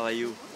How are you?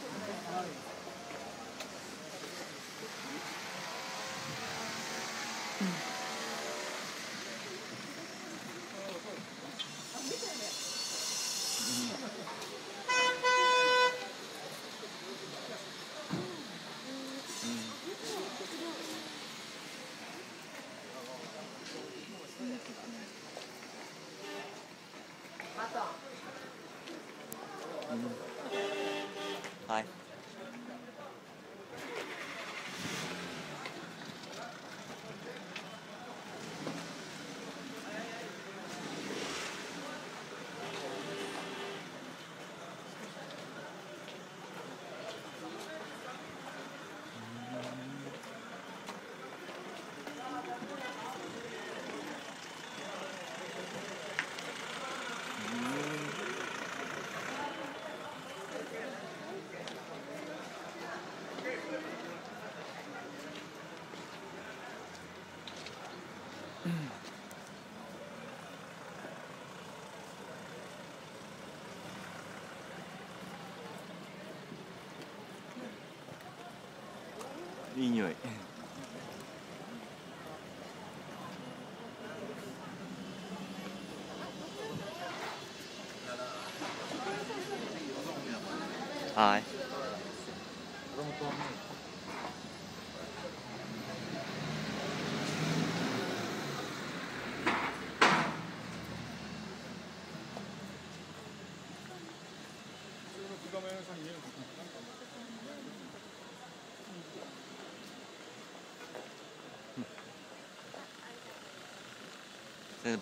Mm. いい匂い。はい。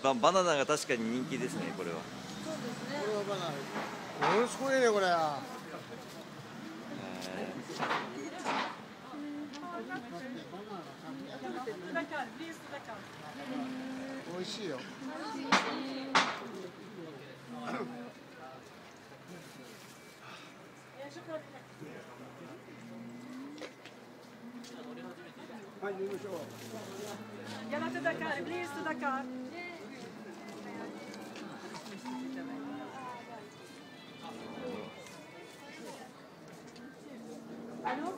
ババナナが確かに人気ですねこれは。そうですねこれはバナナ。これすごいねこれ美味しいよはい、乗りましょう。大和ダカール、please to ダカール。あの。